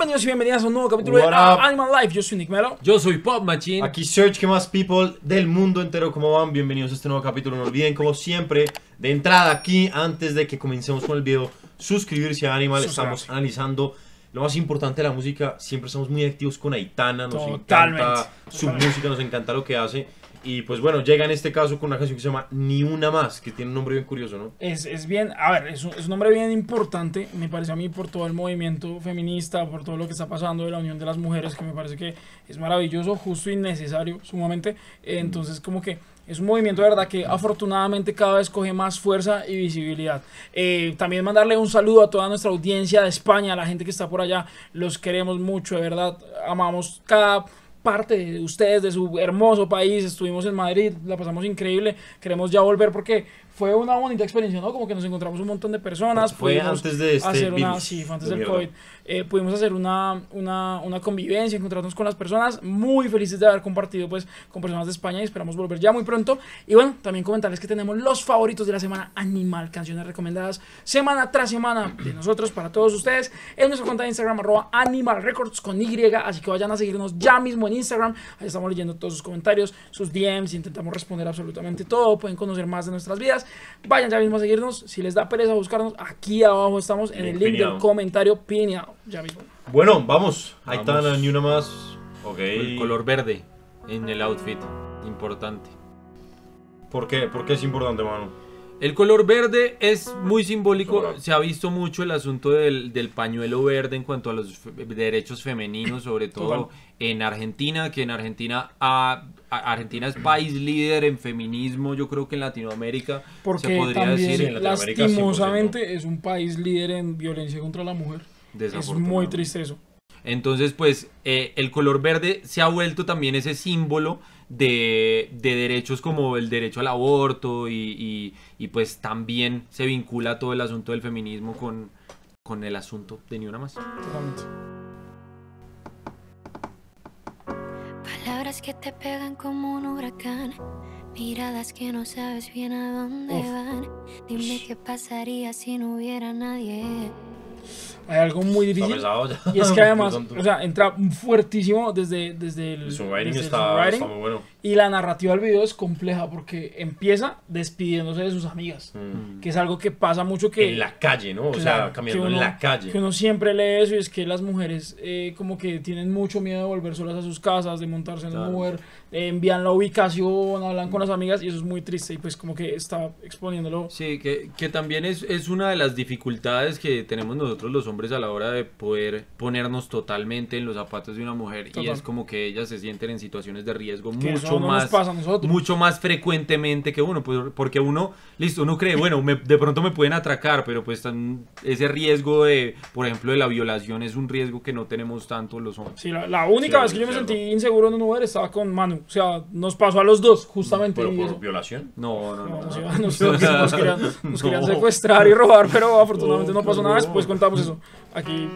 Bienvenidos y bienvenidas a un nuevo capítulo de What up? Animal Life. Yo soy Nick Melo. Yo soy Pop Machine. Aquí Search, ¿qué más people del mundo entero? ¿Cómo van? Bienvenidos a este nuevo capítulo. No olviden, como siempre, de entrada aquí, antes de que comencemos con el video, suscribirse a Animal. Estamos analizando lo más importante de la música. Siempre estamos muy activos con Aitana. Nos Totalmente. encanta su Totalmente. música, nos encanta lo que hace. Y pues bueno, llega en este caso con una canción que se llama Ni Una Más, que tiene un nombre bien curioso, ¿no? Es, es bien, a ver, es un, nombre bien importante, me parece a mí, por todo el movimiento feminista, por todo lo que está pasando de la unión de las mujeres, que me parece que es maravilloso, justo y necesario, sumamente. Entonces, como que es un movimiento de verdad que afortunadamente cada vez coge más fuerza y visibilidad. Eh, también mandarle un saludo a toda nuestra audiencia de España, a la gente que está por allá, los queremos mucho, de verdad, amamos cada parte de ustedes, de su hermoso país. Estuvimos en Madrid, la pasamos increíble. Queremos ya volver porque fue una bonita experiencia, ¿no? Como que nos encontramos un montón de personas. Fue pudimos antes de este hacer una, sí, fue antes de del mierda. COVID. Eh, pudimos hacer una, una, una convivencia, encontrarnos con las personas. Muy felices de haber compartido pues con personas de España y esperamos volver ya muy pronto. Y bueno, también comentarles que tenemos los favoritos de la semana Animal, canciones recomendadas semana tras semana de nosotros para todos ustedes en nuestra cuenta de Instagram arroba Animal Records con Y, así que vayan a seguirnos ya mismo en Instagram. Ahí estamos leyendo todos sus comentarios, sus DMs, intentamos responder absolutamente todo. Pueden conocer más de nuestras vidas. Vayan ya mismo a seguirnos. Si les da pereza buscarnos, aquí abajo estamos en el Link link del comentario pineado. Ya mismo. Bueno, vamos. Vamos. Aitana, Ni Una Más. Ok. El color verde en el outfit. Importante. ¿Por qué? ¿Por qué es importante, mano? El color verde es muy simbólico. Sobra. Se ha visto mucho el asunto del, del pañuelo verde en cuanto a los fe- derechos femeninos, sobre todo Total. en Argentina, que en Argentina ha- Argentina es país líder en feminismo, yo creo que en Latinoamérica se Porque podría también, decir en lastimosamente, es un país líder en violencia contra la mujer. Es muy triste eso. Entonces, pues eh, el color verde se ha vuelto también ese símbolo de, de derechos como el derecho al aborto y, y- y, pues también se vincula todo el asunto del feminismo con, con el asunto de Ni Una Más. Totalmente. Palabras que te pegan como un huracán. Miradas que no sabes bien a dónde Uf. van. Dime qué pasaría si no hubiera nadie. Hay algo muy difícil. Y es que además, o sea, entra fuertísimo desde, desde el, el songwriting desde el está, songwriting. está muy bueno. Y la narrativa del video es compleja porque empieza despidiéndose de sus amigas. Mm. Que es algo que pasa mucho que... En la calle, ¿no? O Claro, sea, caminando uno- en la calle. Que uno siempre lee eso y es que las mujeres eh, como que tienen mucho miedo de volver solas a sus casas, de montarse en Claro. Uber, eh, envían la ubicación, hablan con las amigas y eso es muy triste y pues como que está exponiéndolo. Sí, que, que también es, es una de las dificultades que tenemos nosotros los hombres a la hora de poder ponernos totalmente en los zapatos de una mujer y es como que ellas se sienten en situaciones de riesgo Que mucho no más mucho más frecuentemente que uno, pues, porque uno, listo, uno cree, bueno, me- de pronto me pueden atracar, pero pues tan- ese riesgo de, por ejemplo, de la violación es un riesgo que no tenemos tanto los hombres. Sí, la, la única Sí, vez que yo me sentí inseguro en un Uber estaba con Manu. O sea, nos pasó a los dos, justamente. Pero por violación. No, no, No, no. nos, no. querían, nos querían No. secuestrar y robar, pero afortunadamente no No, pasó nada. Después contamos eso. Aquí,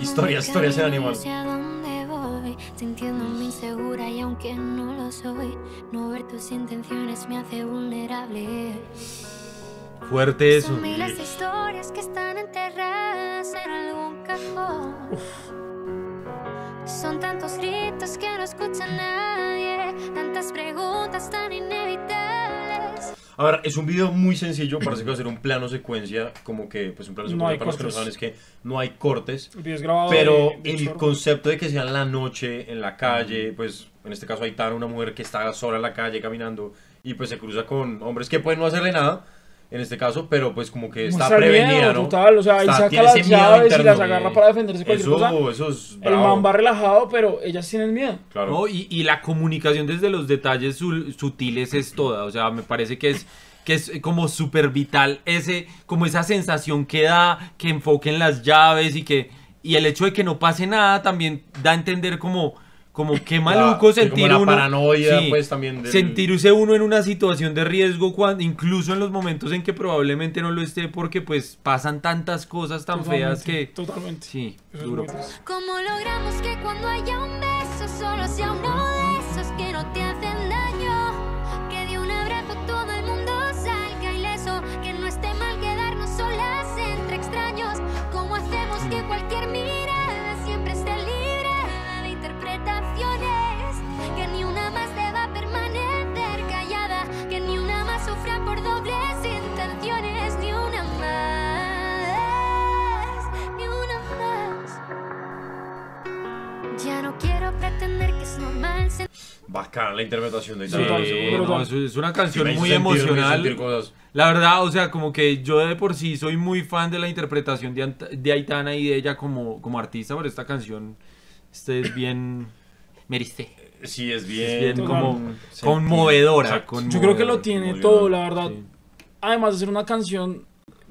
historias en camino animal. hacia dónde voy, sintiéndome insegura y aunque no lo soy, no ver tus intenciones me hace vulnerable. Fuerte eso. Son miles de historias que están enterradas en algún cajón. Son tantos gritos que no escucha nadie, tantas preguntas tan inevitables. A ver, es un video muy sencillo. Parece que va a ser un plano secuencia. Como que, pues un plano No secuencia hay para los que no cortes. saben es que no hay cortes. el video es grabado. Pero de- de el concepto de que sea en la noche, en la calle, pues en este caso Aitana, una mujer que está sola en la calle caminando y pues se cruza con hombres que pueden no hacerle nada, en este caso, pero pues como que está Muestra prevenida, miedo, ¿no? Total, o sea, ahí Está- saca tiene las llaves y las eh. agarra para defenderse de cualquier cosa. Eso, eso es El man va relajado, pero ellas tienen miedo. Claro. No, y, y la comunicación desde los detalles su- sutiles es toda. O sea, me parece que es que es como súper vital ese, como esa sensación que da, que enfoquen las llaves y que, y el hecho de que no pase nada también da a entender como, como qué maluco sí, sentir como la uno. paranoia, pues, también del- Sentirse uno en una situación de riesgo, cuando, incluso en los momentos en que probablemente no lo esté, porque pues pasan tantas cosas tan feas Totalmente, que. Totalmente. Sí, Eso es duro. ¿Cómo logramos que cuando haya un beso solo sea uno de esos que no te hacen Bacana la interpretación de Sí, eso- pero no, es, es una canción muy sentir- emocional. La verdad, o sea, como que yo de por sí soy muy fan de la interpretación de, Ant- de Aitana y de ella como, como artista, pero esta canción este es bien... Meriste. Sí, es Es bien, bien Total. como conmovedora. Exacto. Yo creo que lo conmovedora. tiene todo, la verdad. Sí. Además de ser una canción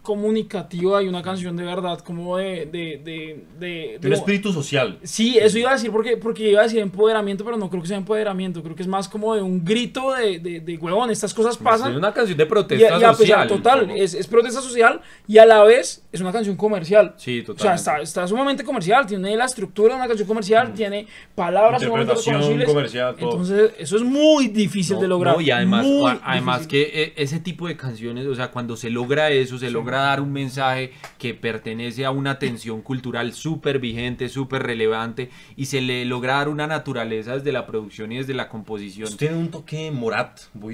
comunicativa y una canción de verdad como de... de, de, de- de- espíritu social. Sí, eso iba a decir porque, porque iba a decir empoderamiento, pero no creo que sea empoderamiento, creo que es más como de un grito de, de, de huevón, estas cosas pasan. Es una canción de Y, a- protesta y a pesar, social. total, es, es protesta social y a la vez es una canción comercial. Sí, O sea, total. está, está sumamente comercial, tiene la estructura de una canción comercial, tiene palabras sumamente comercial, todo. Entonces, eso es muy difícil de lograr. y además, a- además difícil. que eh, ese tipo de canciones, o sea, cuando se logra eso, se logra dar un mensaje que pertenece a una tensión cultural súper vigente, súper relevante, y se le logra dar una naturaleza desde la producción y desde la composición. Pues tiene un toque Morat, ¿no?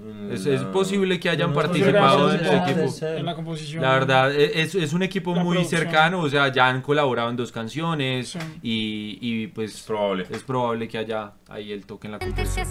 En Es- es posible que hayan No, participado en equipo. En la composición. La verdad, e- es, es un equipo muy producción. cercano, o sea, ya han colaborado en dos canciones Sí. y, y, Es pues probable. es probable que haya ahí el toque en la composición.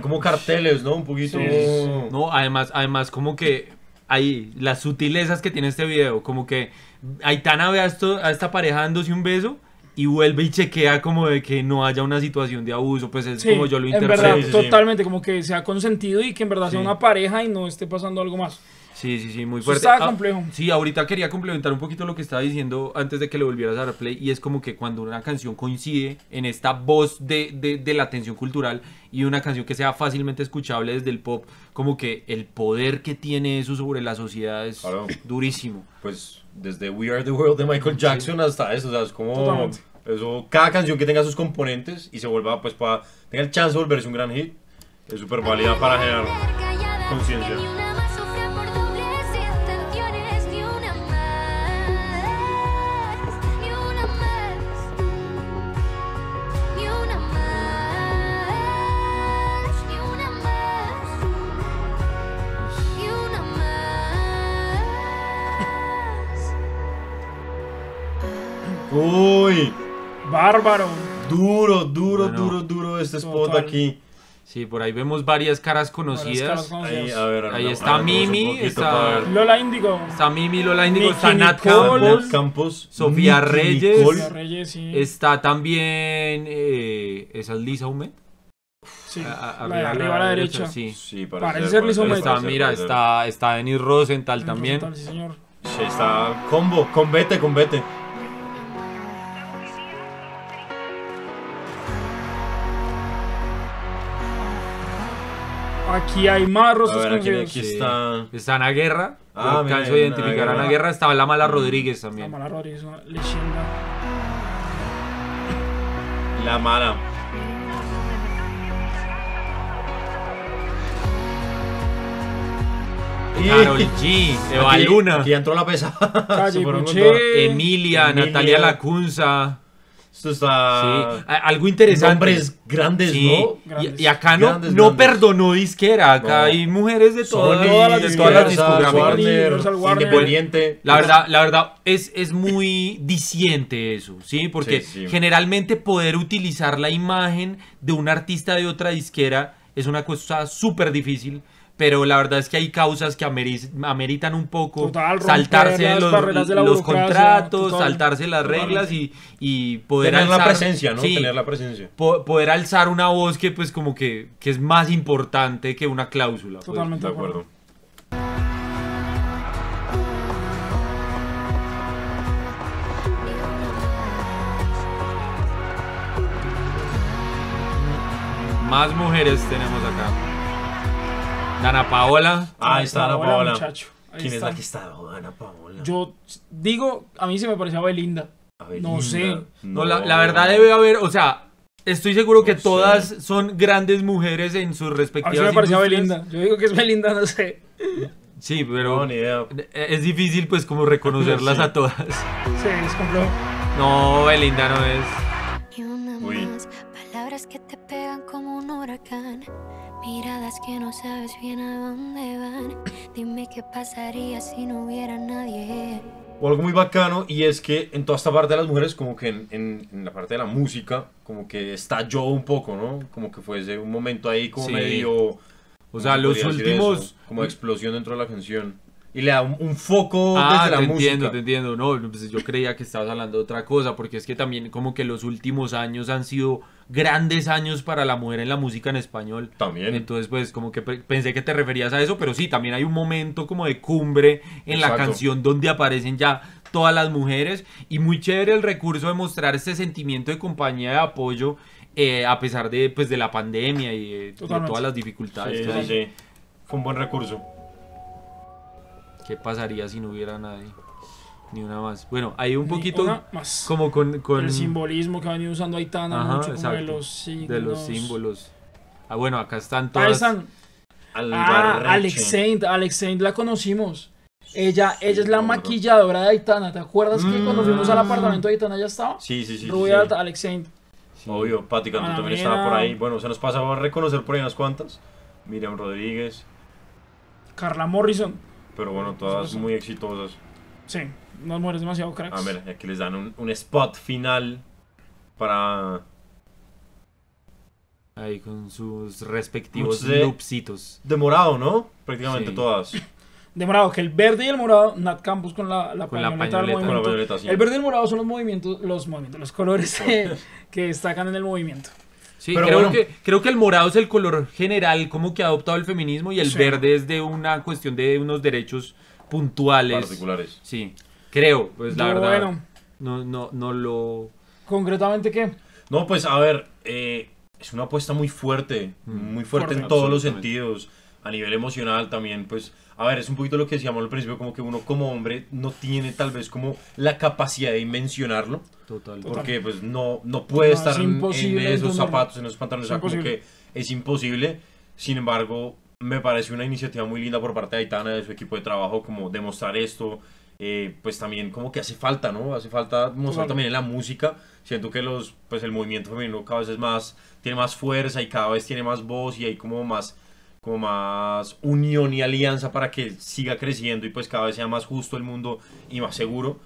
Como carteles, ¿no? Un poquito. Sí. No, además, además como que hay las sutilezas que tiene este video, como que Aitana ve a, esto, a esta pareja dándose un beso y vuelve y chequea como de que no haya una situación de abuso, pues es Sí, como yo lo en interpreto. verdad, Sí, sí, sí. totalmente, como que sea consentido y que en verdad sea una pareja y no esté pasando algo más. Sí, sí, sí, muy Eso fuerte. está Ah, complejo. sí, ahorita quería complementar un poquito lo que estaba diciendo antes de que le volvieras a dar play y es como que cuando una canción coincide en esta voz de, de, de la atención cultural y una canción que sea fácilmente escuchable desde el pop, como que el poder que tiene eso sobre la sociedad es Claro. durísimo. Pues desde We Are the World de Michael Jackson hasta eso, o sea, es como. Totalmente. Eso, cada canción que tenga sus componentes y se vuelva, pues, para. tenga el chance de volverse un gran hit, es súper válida para generar. conciencia. Bárbaro. duro, duro, Bueno. duro, duro este spot Total. aquí. Sí, por ahí vemos varias caras Varias conocidas. caras conocidas. Ahí, a ver, Ahí ahora- está Mimi, está-. Lola Índigo. Está Mimi Lola Indigo, Nicky está Nat. Campos, Campos, Sofía Nicky Reyes. Nicole. Los Reyes, sí. está también eh, esa es Lisa Humet. sí. A- a- la de arriba a la derecha. Sí. Sí, Parece ser Liz Humet. Está, mira, parece está, está Denis Rosenthal también. Total, sí, señor. Sí, está combo, con vete, Aquí hay más rostros conocidos. aquí está. Está Ana Guerra. Ah, mira, alcanzo a Ana identificar a Ana Guerra. Estaba la Mala Rodríguez La también. Mala Rodríguez, una leyenda. La mala. Carol G, Eva Aquí- Luna, Aquí entró la pesada. Calle. Emilia, Emilia. Natalia Lacunza. Esto está. Sí. Algo interesante. Nombres grandes, Sí, ¿no? Grandes. y, y acá no, Grandes, no grandes. perdonó disquera, acá No. hay mujeres de todas, Sony, las de todas las discográficas. Independiente. La verdad, la verdad es, es muy diciente eso, ¿sí? Porque Sí, sí. generalmente poder utilizar la imagen de un artista de otra disquera es una cosa súper difícil. Pero la verdad es que hay causas que ameri- ameritan un poco Total, saltarse las los, la los contratos, total, saltarse las reglas y, y poder Tener la alzar- presencia, ¿no? sí, Tener la presencia. po- poder alzar una voz que pues como que, que es más importante que una cláusula. pues. Totalmente De acuerdo. Más mujeres tenemos acá. Dana Paola. Ah, ahí está Ana Paola. muchacho. Ahí ¿Quién es está. la que está debajo de Ana Paola? Yo digo, a mí se me parecía Belinda. No sé. No, la, la verdad debe haber, o sea, estoy seguro que sé. todas son grandes mujeres en sus A mí respectivas se me parecía industrias. Belinda. Yo digo que es Belinda, no sé. Sí, pero No, ni idea. es difícil pues como reconocerlas Sí. a todas. Sí, es complejo. No, Belinda no es. Uy. palabras que te pegan como un huracán. Miradas que no sabes bien a dónde van. Dime qué pasaría si no hubiera nadie. O algo muy bacano y es que en toda esta parte de las mujeres, como que en, en- en la parte de la música, como que estalló un poco, ¿no? Como que fuese un momento ahí como Sí. medio... O sea, ¿cómo los últimos... eso? Como explosión dentro de la canción. Y le da un, un foco Ah, desde la te música. entiendo, te entiendo. No, pues yo creía que estabas hablando de otra cosa, porque es que también como que los últimos años han sido grandes años para la mujer en la música en español. También. Entonces, pues como que pe- pensé que te referías a eso, pero sí, también hay un momento como de cumbre en la canción donde aparecen ya todas las mujeres y muy chévere el recurso de mostrar este sentimiento de compañía de apoyo eh, a pesar de, pues, de la pandemia y de, todas las dificultades. Sí, sí. Fue un buen recurso. ¿Qué pasaría si no hubiera nadie? Ni una más. Bueno, hay un poquito más. como con... con El simbolismo que ha venido usando Aitana Ajá, mucho, como de los signos. de los símbolos. Ah, bueno, acá están Ahí todas. están. Ah. Alex Saint. Alex Saint la conocimos. Ella, ella es la no. maquilladora de Aitana. ¿Te acuerdas que cuando Mm. fuimos al apartamento de Aitana ya estaba? Sí, sí, sí. Rubia sí. alta, Alex Saint. Sí. Obvio, Patti Cantú también Mena. estaba por ahí. Bueno, se nos pasaba a reconocer por ahí unas cuantas. Miriam Rodríguez. Carla Morrison. Pero bueno, todas muy exitosas. Sí, unas mujeres demasiado cracks. Ah, mira, y aquí les dan un, un spot final para... Ahí con sus respectivos de- loopsitos. De morado, ¿no? Prácticamente Sí. todas. De morado, que el verde y el morado, Nat Campos con la, la Con la pañoleta del pañoleta. Con la pañoleta, sí. El verde y el morado son los movimientos, los movimientos, los colores que, que destacan en el movimiento. Sí, Pero creo, bueno. que, creo que el morado es el color general como que ha adoptado el feminismo y el Sí. verde es de una cuestión de unos derechos puntuales. Particulares. Sí, creo, pues la Yo, verdad. Bueno, No, no, no lo... concretamente, ¿qué? No, pues a ver, eh, es una apuesta muy fuerte, Mm. muy fuerte Fuerte, en todos los sentidos. A nivel emocional también, pues, a ver, es un poquito lo que decíamos al principio, como que uno como hombre no tiene tal vez como la capacidad de dimensionarlo, Total. Total. porque pues no, no puede No, estar es en, en esos zapatos, en esos pantalones, Es o sea, como que es imposible. Sin embargo, me parece una iniciativa muy linda por parte de Aitana, de su equipo de trabajo, como demostrar esto. eh, pues también como que hace falta, ¿no? Hace falta mostrar Total. también en la música. Siento que los, pues el movimiento femenino cada vez es más, tiene más fuerza y cada vez tiene más voz y hay como más, como más unión y alianza para que siga creciendo y pues cada vez sea más justo el mundo y más seguro.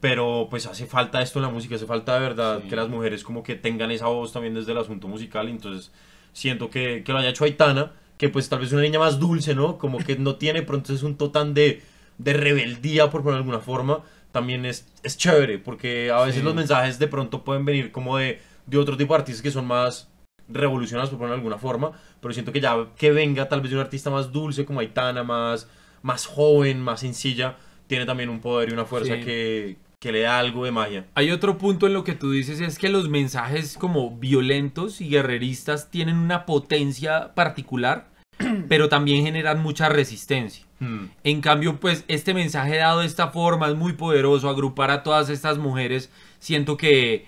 Pero pues hace falta esto en la música, hace falta de verdad Sí. que las mujeres como que tengan esa voz también desde el asunto musical. Entonces siento que, que lo haya hecho Aitana, que pues tal vez una niña más dulce, ¿no? Como que no tiene pronto es un total de, de rebeldía, por ponerlo de alguna forma. También es, es chévere, porque a veces Sí. los mensajes de pronto pueden venir como de, de otro tipo de artistas que son más revolucionados, por ponerlo de alguna forma. Pero siento que ya que venga tal vez de un artista más dulce como Aitana, más, más joven, más sencilla, tiene también un poder y una fuerza Sí. que, que le da algo de magia. Hay otro punto en lo que tú dices, es que los mensajes como violentos y guerreristas tienen una potencia particular, pero también generan mucha resistencia. Hmm. En cambio, pues este mensaje dado de esta forma es muy poderoso, agrupar a todas estas mujeres, siento que,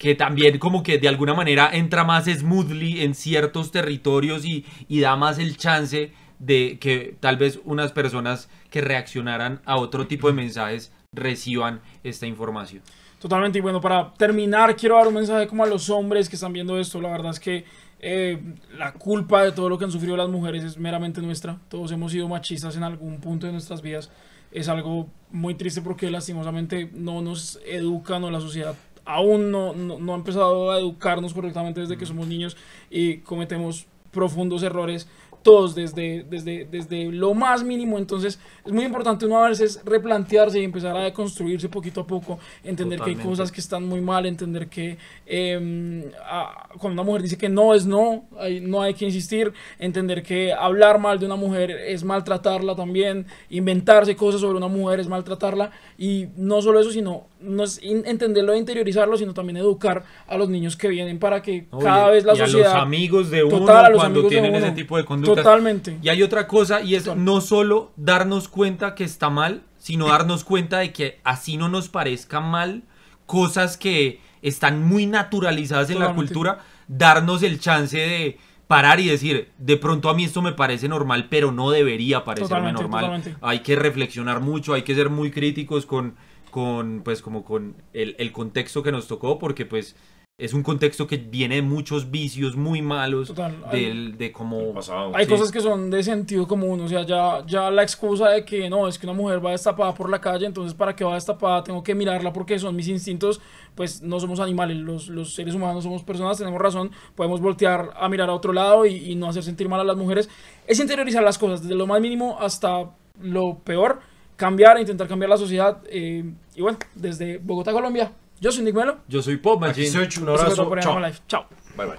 que también como que de alguna manera entra más smoothly en ciertos territorios y, y da más el chance de que tal vez unas personas que reaccionaran a otro tipo de mensajes reciban esta información. Totalmente, y bueno, para terminar, quiero dar un mensaje como a los hombres que están viendo esto. La verdad es que eh, la culpa de todo lo que han sufrido las mujeres es meramente nuestra. Todos hemos sido machistas en algún punto de nuestras vidas. Es algo muy triste porque lastimosamente no nos educan o la sociedad aún no, no, no ha empezado a educarnos correctamente desde que somos niños y cometemos profundos errores todos desde, desde, desde lo más mínimo. Entonces es muy importante uno a veces replantearse y empezar a deconstruirse poquito a poco, entender que hay Totalmente. cosas que están muy mal, entender que eh, a- cuando una mujer dice que no es no, hay- no hay que insistir, entender que hablar mal de una mujer es maltratarla también, inventarse cosas sobre una mujer es maltratarla y no solo eso, sino no es entenderlo e interiorizarlo, sino también educar a los niños que vienen para que ¿no? cada vez la y a sociedad... los amigos de uno Total, a cuando tienen uno. ese tipo de conductas. Totalmente. Y hay otra cosa y es no solo darnos cuenta que está mal, sino darnos cuenta de que así no nos parezca mal cosas que están muy naturalizadas en la cultura, darnos el chance de parar y decir, de pronto a mí esto me parece normal, pero no debería parecerme Totalmente, normal. totalmente. Hay que reflexionar mucho, hay que ser muy críticos con, con pues como con el, el contexto que nos tocó, porque pues es un contexto que viene de muchos vicios muy malos, Total, hay- de como... Pasado. Hay Sí. cosas que son de sentido común, o sea, ya, ya la excusa de que no, es que una mujer va destapada por la calle, entonces para que va destapada tengo que mirarla porque son mis instintos, pues no somos animales, los, los seres humanos somos personas, tenemos razón, podemos voltear a mirar a otro lado y, y no hacer sentir mal a las mujeres. Es interiorizar las cosas, desde lo más mínimo hasta lo peor, cambiar, intentar cambiar la sociedad. eh, y bueno, desde Bogotá, Colombia, yo soy Nick Melo. Yo soy Pop Aquí Machine. soy un abrazo. Chao. Life. Chao. Bye bye.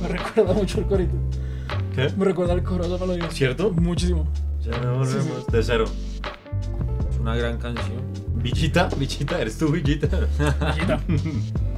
Me recuerda mucho el corito. ¿Qué? Me recuerda el coro de esa melodía. ¿Cierto? Muchísimo. Ya no volvemos. De cero. Es una gran canción. Bichita, bichita, eres tú, bichita. Chiquita.